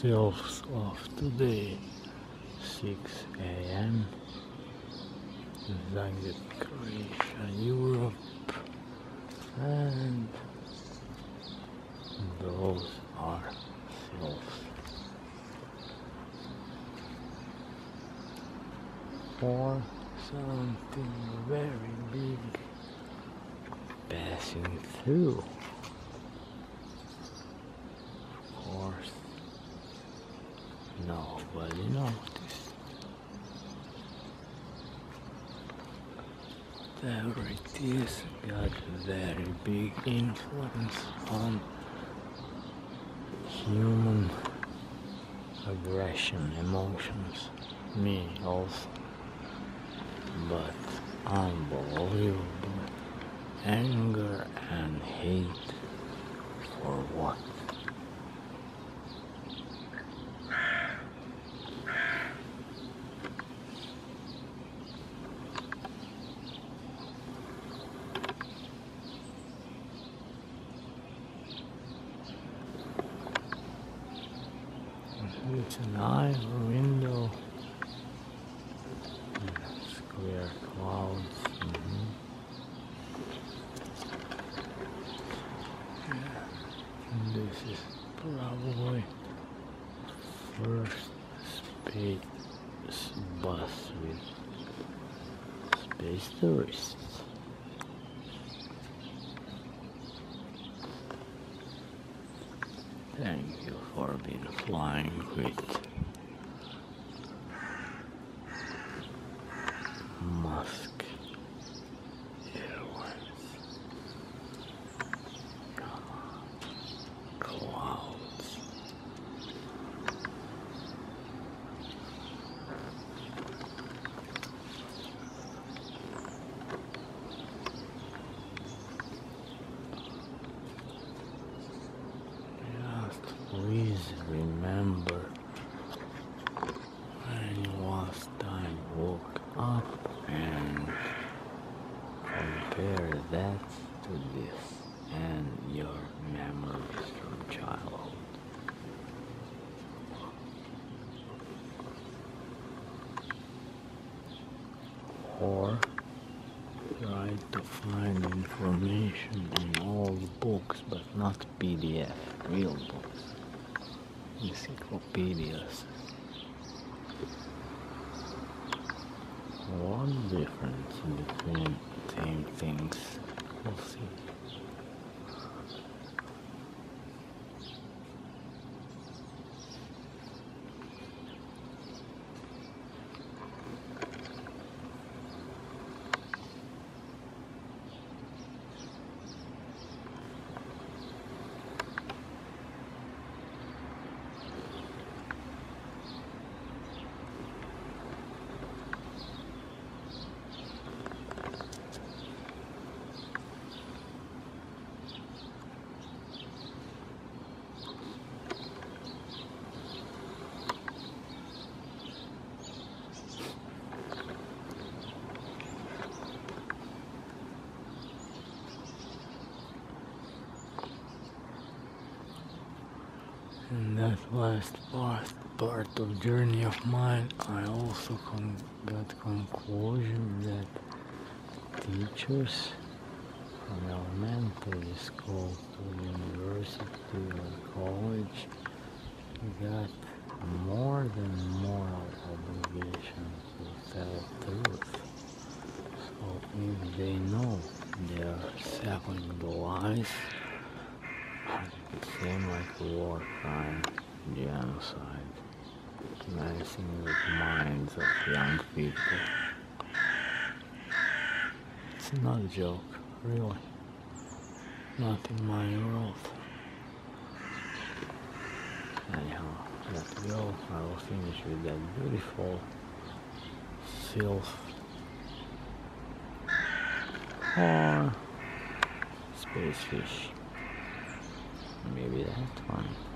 sylphs of today 6 a.m. Zagreb, Croatia, Europe. And those are sylphs or something very big. Passing through is got very big influence on human aggression emotions me also but unbelievable anger and hate for what? It's an eye window square clouds. mhm. Yeah. This is probably first space bus with space tourists. Thank you for being flying with up and compare that to this and your memories from childhood. Or try to find information in old books but not PDF, real books, encyclopedias. What difference between same things? We'll see. In that last part, part of journey of mine, I also con- got conclusion that teachers from elementary school to university or college got more than moral obligation to tell truth. So if they know they are selling the lies, it seems like war crime, genocide, messing with minds of young people. It's not a joke, really. Not in my world. Anyhow, let's go. I will finish with that beautiful sylph or space fish. Maybe that one.